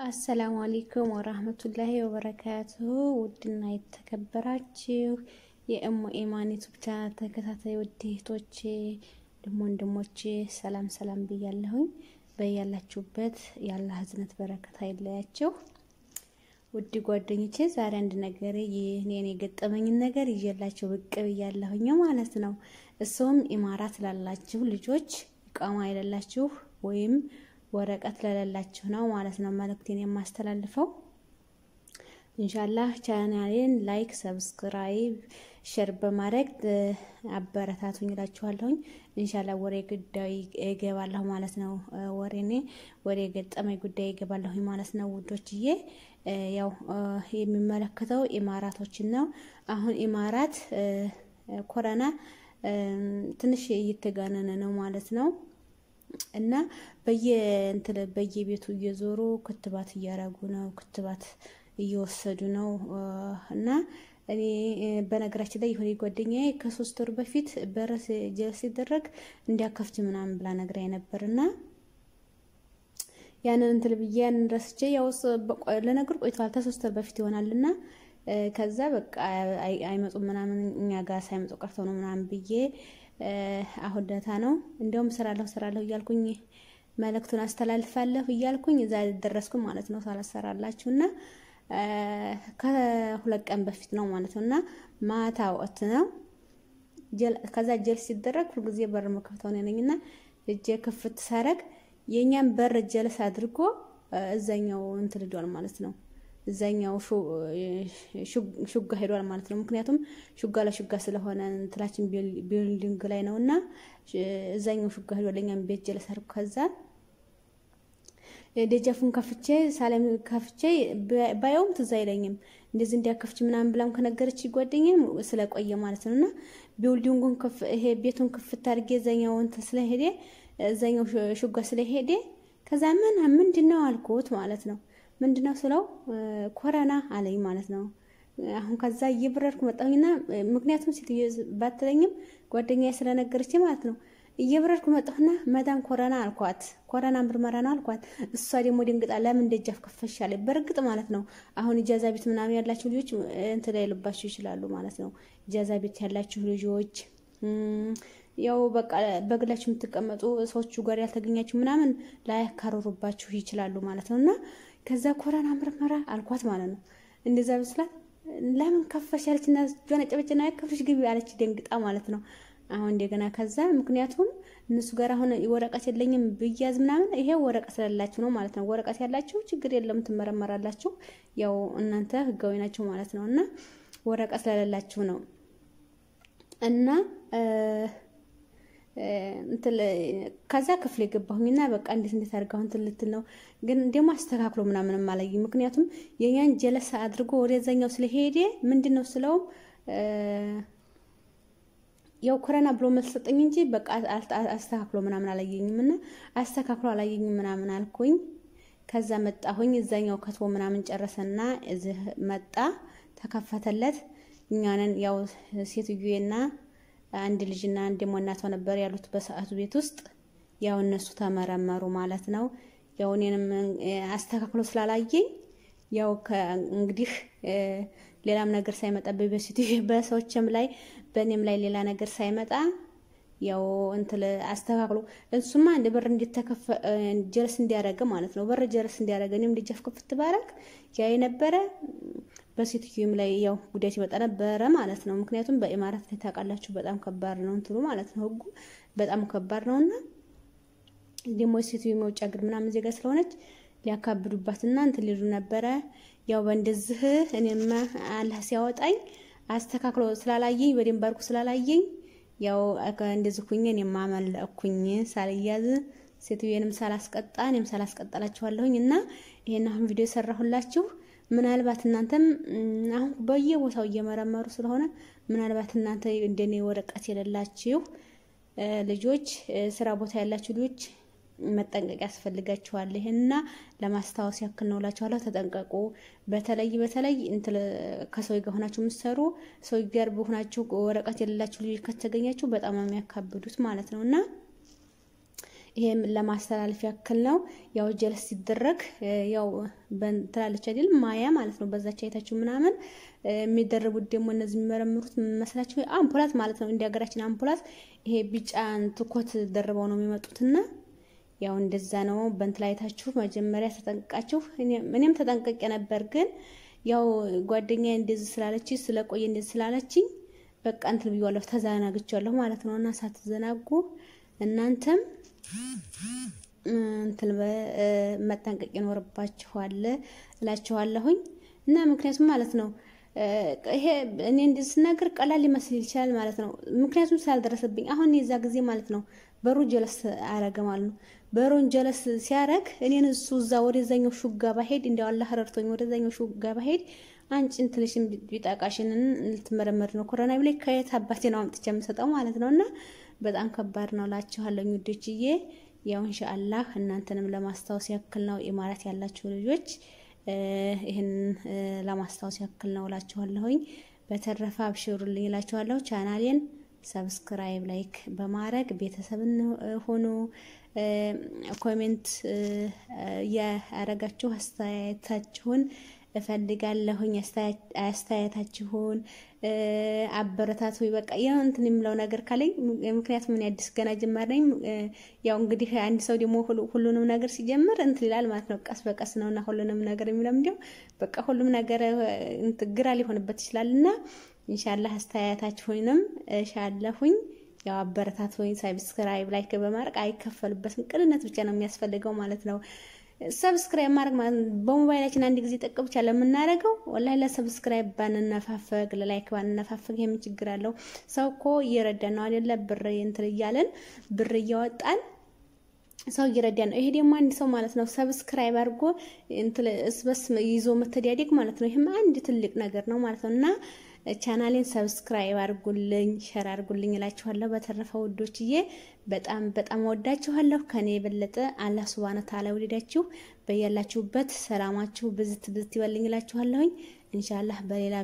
السلام عليكم ورحمة الله وبركاته ውድና የተከበራችሁ የእሙ ኢማን YouTube channel ተከታታይ ውድ እህቶቼ ደግሞ ወንድሞቼ ሰላም ሰላም ብያለሁኝ። በያላችሁበት የአላህ እዝነት በረከት አይለያችሁ። ውድ ጓደኞቼ ዛሬ አንድ ነገር ይህኔን የገጠመኝን ነገር ይዤላችሁ ብቅ ብያለሁኝ ማለት ነው። እሱም ኢማራት ላላችሁ ልጆች إقامة የሌላችሁ ወይም ወረቀት ለሌላችሁ ነው ማለት ነው መልእክቴን የማስተላልፈው። إن شاء الله ቻናሌን like፣ subscribe፣ share በማድረግ አበረታቱኝ እላችኋለሁኝ። إن شاء الله ወደ ጉዳይ እገባለሁ ማለት ነው። ወደኔ ወደ የገጠመኝ ጉዳይ እገባለሁኝ ማለት ነው ውዶችዬ። ያው የሚመለከተው ኢማራቶችን ነው። አሁን ኢማራት ኮረና ትንሽ እየተጋነነ ነው ማለት ነው እና በየቤቱ እየዞሩ ክትባት እያረጉ ነው፣ ክትባት እየወሰዱ ነው። እና እኔ በነገራችን ላይ የሆነ ጓደኛዬ ከሶስት ወር በፊት ጀል ሲደረግ እንዲያከፍች ምናምን ብላ ነግራኝ ነበር። እና ያንን እንትን ብዬ ያንን ረስቼ ያው ለነገር ቆይተዋል። ከሶስት ወር በፊት ይሆናልና ከዛ በቃ አይመጡም ምናምን እኛ ጋር ሳይመጡ ቀርተው ነው ምናምን ብዬ አሁን ደታ ነው እንዲያውም ስራለሁ ስራለሁ እያልኩኝ መልእክቱን አስተላልፋለሁ እያልኩኝ እዛ ደረስኩ ማለት ነው። ሳላሰራላችሁ እና ከሁለት ቀን በፊት ነው ማለት ነው እና ማታ ወቅት ነው። ከዛ ጀል ሲደረግ ሁልጊዜ በር መከፍተው ነኝ እና እጄ ክፍት ሳረግ የእኛም በር ጀልስ አድርጎ እዛኛው እንትን ሄዷል ማለት ነው። እዛኛው ሹጋ ሄዷል ማለት ነው። ምክንያቱም ሹጋ ለሹጋ ስለሆነ እንትላችን ቢልዲንግ ላይ ነው እና እዛኛው ሹጋ ሄዷል። ለኛም ቤት አድርጎ ከዛ ደጃፉን ከፍቼ ሳለም ከፍቼ ባየውም ትዝ አይለኝም እንደዚህ እንዲያከፍች ምናምን ብላም ከነገረች ጓደኛም ስለቆየ ማለት ነው እና ቢልዲንጉን ይሄ ቤቱን ክፍት አድርጌ እዛኛው ስለሄደ እዛኛው ሹጋ ስለሄደ ከዛ ምን ምንድን ነው አልኩት ማለት ነው። ምንድነው ስለው ኮረና አለኝ ማለት ነው። አሁን ከዛ እየበረርኩ መጣሁኝና ምክንያቱም ሴትዮ ባትለኝም ጓደኛዬ ስለነገረች ማለት ነው። እየበረርኩ መጣሁና መዳን ኮረና አልኳት። ኮረና ምርመራ ነው አልኳት። እሷ ደግሞ ደንግጣ ለምን ደጃፍ ከፈሻለ? በእርግጥ ማለት ነው አሁን ኢጃዛ ቤት ምናምን ያላችሁ ልጆች እንትን ላይ ይችላሉ ማለት ነው። ኢጃዛ ቤት ያላችሁ ልጆች ያው በቃ በግላችሁ የምትቀመጡ ሰዎቹ ጋር ያልተገኛችሁ ምናምን ላያካረሩባችሁ ይችላሉ ማለት ነው እና ከዛ ኮረና ምርመራ አልኳት ማለት ነው። እንደዛ ብስላት ለምን ከፈሽ ያለች እና ጨበጭና ያከፍሽ ግቢ አለች ደንግጣ ማለት ነው። አሁን እንደገና ከዛ ምክንያቱም እነሱ ጋር አሁን ወረቀት የለኝም ብያዝ ምናምን ይሄ ወረቀት ስላላችሁ ነው ማለት ነው። ወረቀት ያላችሁ ችግር የለም ትመረመራላችሁ። ያው እናንተ ህጋዊ ናቸው ማለት ነው እና ወረቀት ስለሌላችሁ ነው እና ከዛ ክፍል የገባሁኝና በቃ እንዴት እንዴት አድርገው እንትን ልትል ነው ግን ደግሞ አስተካክሎ ምናምንም አላየ። ምክንያቱም የኛን ጀለሳ አድርጎ ወደዛኛው ስለሄደ ምንድን ነው ስለውም ያው ኮረና ብሎ መልስ ሰጠኝ እንጂ በቃ አስተካክሎ ምናምን አላየኝም እና አስተካክሎ አላየኝም ምናምን አልኩኝ። ከዛ መጣሁኝ እዛኛው ከትቦ ምናምን ጨረሰና እዚህ መጣ ተከፈተለት። እኛንን ያው ሴትዮና አንድ ልጅና አንድ ደግሞ እናቷ ነበር ያሉት በሰዓቱ ቤት ውስጥ ያው እነሱ ተመረመሩ ማለት ነው። ያው እኔንም አስተካክሎ ስላላየኝ ያው እንግዲህ ሌላም ነገር ሳይመጣ በሰዎችም ላይ በእኔም ላይ ሌላ ነገር ሳይመጣ ያው እንትል አስተካክሎ እሱማ እንደ በር እንዲተከፈ ጀለስ እንዲያደረገ ማለት ነው። በር ጀለስ እንዲያደረገ እኔም ልጃፍ ክፍት ባረግ ያ የነበረ በሴትዮውም ላይ ያው ጉዳት ይመጣ ነበረ ማለት ነው። ምክንያቱም በኢማራት ላይ ታውቃላችሁ በጣም ከባድ ነው እንትሉ ማለት ነው። ህጉ በጣም ከባድ ነው እና ደግሞ ሴትዮ የመውጫ ሀገር ምናምን ዜጋ ስለሆነች ሊያካብዱባትና እንትን ሊሉ ነበረ። ያው በእንደዚህ እኔማ አላህ ሲያወጣኝ አስተካክሎ ስላላየኝ በደንብ አድርጎ ስላላየኝ ያው እንደዚህ ኩኝ እኔማ አመለጥኩኝ ሳልያዝ ሴትዮንም ሳላስቀጣ እኔም ሳላስቀጣላችኋለሁኝ እና ይሄን አሁን ቪዲዮ የሰራሁላችሁ ምናልባት እናንተም አሁን በየቦታው እየመረመሩ ስለሆነ ምናልባት እናንተ እንደኔ ወረቀት የሌላችሁ ልጆች ስራ ቦታ ያላችሁ ልጆች መጠንቀቅ ያስፈልጋችኋል። ይህና ለማስታወስ ያክል ነው እላችኋለሁ። ተጠንቀቁ። በተለይ በተለይ ከሰው ጋር ሆናችሁ የምትሰሩ ሰው ጋር በሆናችሁ ወረቀት የሌላችሁ ልጆች ከተገኛችሁ በጣም የሚያካብዱት ማለት ነው እና ይሄም ለማስተላለፍ ያክል ነው። ያው ጀለስ ሲደረግ ያው ትላለች አይደል ማያ ማለት ነው። በዛች አይታችሁ ምናምን የሚደረጉት ደግሞ እነዚህ የሚመረምሩት መስላችሁ አምፖላት ማለት ነው። እንደ ሀገራችን አምፖላት ይሄ ቢጫን ትኮት ደርበው ነው የሚመጡትና ያው እንደዛ ነው። በእንትን ላይ አይታችሁ መጀመሪያ ተጠንቅቃችሁ፣ እኔም ተጠንቀቄ ነበር። ግን ያው ጓደኛ እንደዚህ ስላለች ስለቆየ እንደዚህ ስላለችኝ በቃ እንትን ብያለሁ፣ ተዘናግቻለሁ ማለት ነው። እና ሳትዘናጉ እናንተም እንትን መጠንቀቅ ይኖርባችኋል እላችኋለሁኝ። እና ምክንያቱም ማለት ነው ይሄ እኔ እንደዚህ ስናገር ቀላል ሊመስል ይችላል ማለት ነው። ምክንያቱም ስላልደረሰብኝ አሁን የዛ ጊዜ ማለት ነው በሩ ጀለስ አረገ ማለት ነው። በሩን ጀለስ ሲያረግ እኔን እሱ እዛ ወደዛኛው ሹጋ ባሄድ እንዲያው አላህ ረድቶኝ ወደዛኛው ሹጋ ባሄድ አንቺ እንትልሽን ቢጣቃሽንን ልትመረመር ነው ኮሮና ብላይ ከየት አባቴ ነው አምጥቼ የምሰጠው ማለት ነው። እና በጣም ከባድ ነው ላችኋለሁ ውዶችዬ። ያው ኢንሻአላህ እናንተንም ለማስታወስ ያክል ነው ኢማራት ያላችሁ ልጆች ይህን ለማስታወስ ያክል ነው እላችኋለሁኝ። በተረፈ አብሽሩልኝ እላችኋለሁ። ቻናሌን subscribe፣ like በማድረግ ቤተሰብን ሆኖ comment ያረጋችሁ አስተያየታችሁን እፈልጋለሁኝ። አስተያየታችሁን አበረታት ወይ በቃ ያው እንትን የምለው ነገር ካለኝ ምክንያቱም እኔ አዲስ ገና ጀማሪ ነኝ። ያው እንግዲህ አንድ ሰው ደግሞ ሁሉንም ነገር ሲጀምር እንትን ይላል ማለት ነው። ቀስ በቀስ ነው እና ሁሉንም ነገር የሚለው እንዲያው በቃ ሁሉም ነገር ግራ ሊሆንበት ይችላል እና إن شاء الله አስተያየታችሁንም እሻለሁኝ። ያው አበረታት ወይ subscribe like በማድረግ አይከፈልበትም። ቅንነት ብቻ ነው የሚያስፈልገው ማለት ነው። subscribe ማድረግ በሞባይላችን አንድ ጊዜ ጠቅ ብቻ ለምናደርገው والله ለ subscribe ባንነፋፈግ ለ like ባንነፋፈግ የምን ችግር አለው? ሰው እኮ እየረዳን ነው አይደለ? ብር እንትን እያለን ብር እያወጣን ሰው እየረዳ ነው። ይሄ ደግሞ አንድ ሰው ማለት ነው subscribe አድርጎ እርስ በርስ ይዞ መተዳደግ ማለት ነው። ይህም አንድ ትልቅ ነገር ነው ማለት ነው እና ቻናሌን subscribe አድርጉልኝ፣ share አድርጉልኝ እላችኋለሁ። በተረፈ ውዶችዬ በጣም በጣም ወዳችኋለሁ። ከኔ የበለጠ አላህ سبحانه وتعالى ይውደዳችሁ በያላችሁበት ሰላማችሁ ብዝት ብዝት ይበልኝ እላችኋለሁኝ። إن شاء الله በሌላ